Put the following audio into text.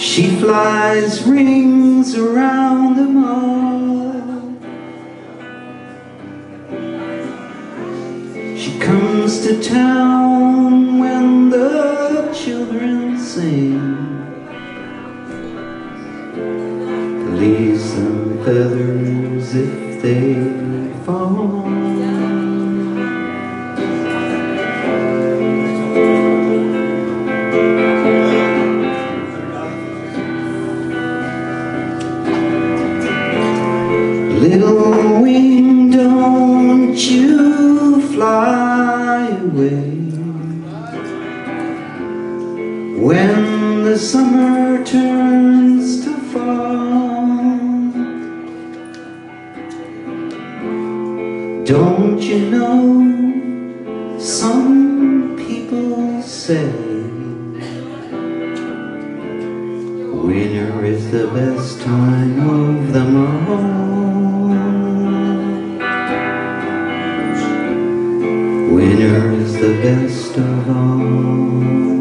She flies rings around them all. She comes to town when the children sing. Leaves them feathers if they fall. Little wing, don't you fly away When the summer turns to fall Don't you know some people say Winter is the best time of them all. winner is the best of all.